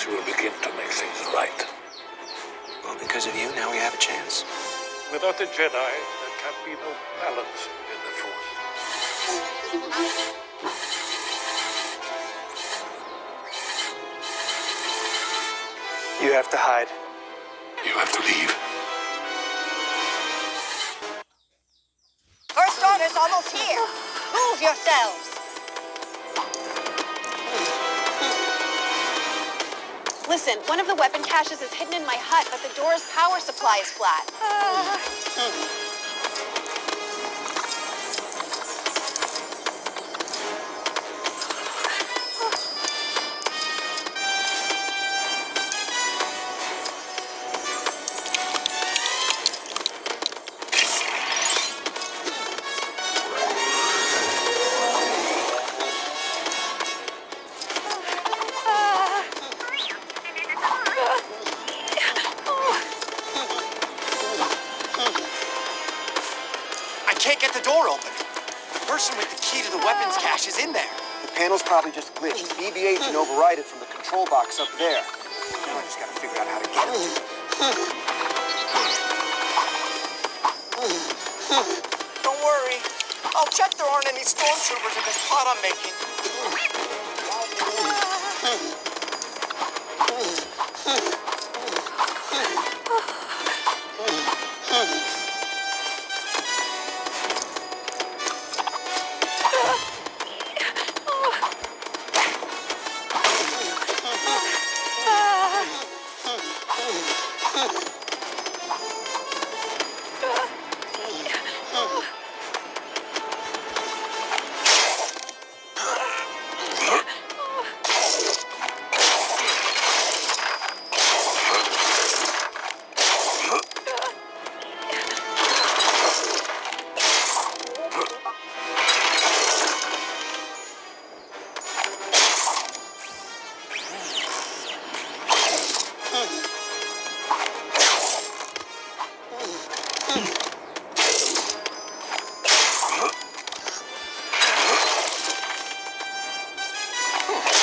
This will begin to make things right. Well, because of you, now we have a chance. Without the Jedi, there can be no balance in the Force. You have to hide. You have to leave. First order's almost here. Move yourselves. Listen, one of the weapon caches is hidden in my hut, but the door's power supply is flat. I can't get the door open. The person with the key to the weapons cache is in there. The panel's probably just glitched. BB-8 can override it from the control box up there. Now I just gotta figure out how to get it. Don't worry. I'll check there aren't any stormtroopers in this plot I'm making. Oh.